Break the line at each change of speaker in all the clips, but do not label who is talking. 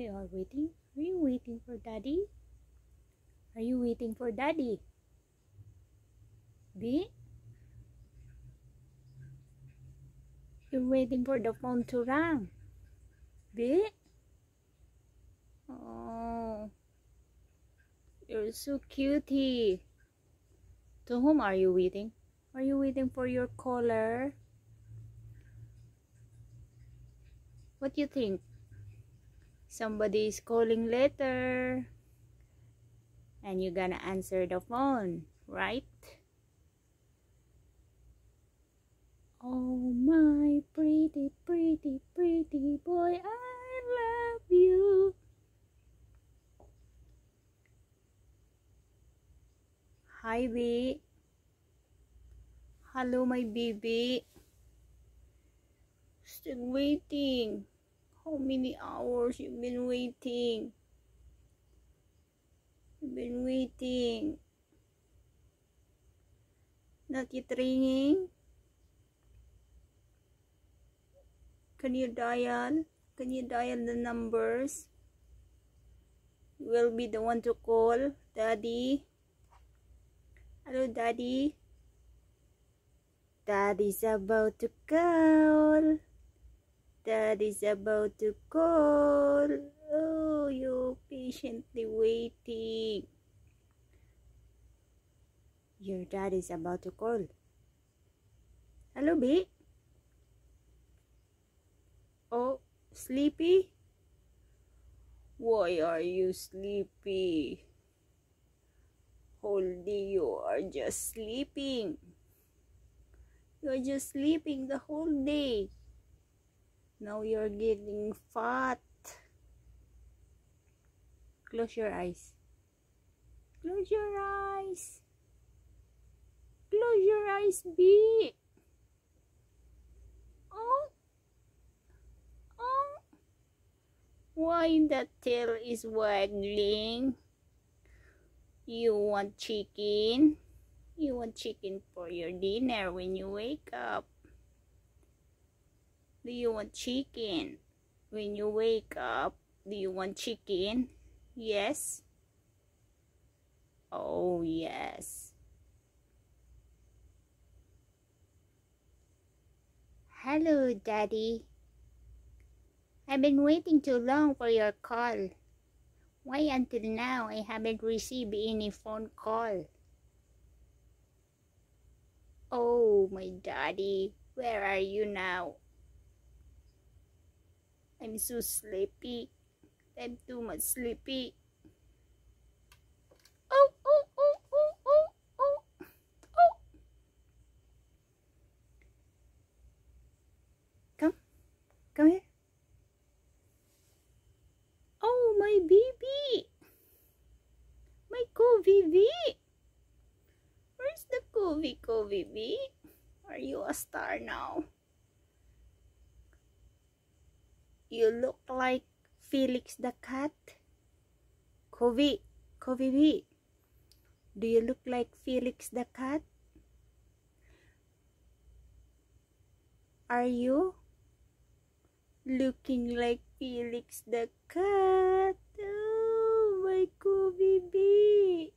We are waiting. Are you waiting for daddy? Are you waiting for daddy? B? You're waiting for the phone to ring. B? Oh, you're so cutie. To whom are you waiting? Are you waiting for your caller? What do you think? Somebody is calling later. And you're gonna answer the phone, right? Oh my pretty, pretty, pretty boy, I love you. Hi, B. Hello, my baby. Still waiting. How many hours you've been waiting? You've been waiting. Not yet ringing? Can you dial? Can you dial the numbers? Will be the one to call, Daddy. Hello, Daddy. Daddy's about to call. Daddy's about to call. Oh, you're patiently waiting. Your dad is about to call. Hello, B. Oh, sleepy? Why are you sleepy? Holdy, you are just sleeping. You're just sleeping the whole day. Now you're getting fat. Close your eyes. Close your eyes. Close your eyes, B. Oh. Oh. Why that tail is waggling? You want chicken? You want chicken for your dinner when you wake up. Do you want chicken? When you wake up, do you want chicken? Yes? Oh, yes. Hello, Daddy. I've been waiting too long for your call. Why until now I haven't received any phone call? Oh, my daddy, where are you now? I'm so sleepy. I'm too much sleepy. Oh, oh, oh, oh, oh, oh, oh. Come, come here. Oh, my baby. My Kovivi. Where's the Kovi? Are you a star now? You look like Felix the cat. Kovi, Kovivi. Do you look like Felix the cat? Are you looking like Felix the cat? Oh, my Kovivi.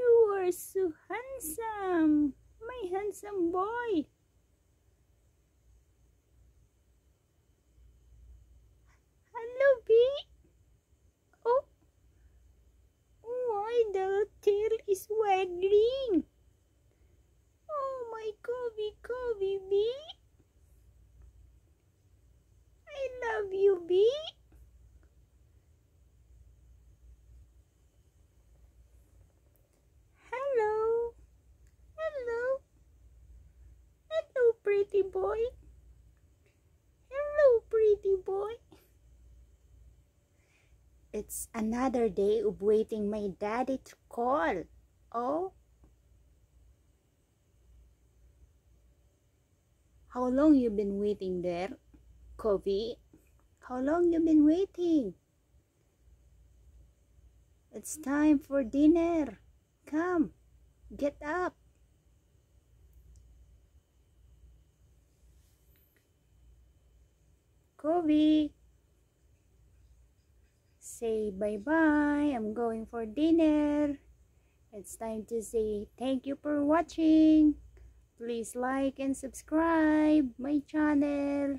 You are so handsome. My handsome boy. Hello, Oh, why the tail is waggling? Oh my Kobe, Kobe, B. I love you, B. Hello. Hello. Hello, pretty boy. Hello, pretty boy. It's another day of waiting my daddy to call. Oh. How long you been waiting there, Kobe? How long you been waiting? It's time for dinner. Come, get up. Kobe. Say bye-bye. I'm going for dinner. It's time to say thank you for watching. Please like and subscribe my channel.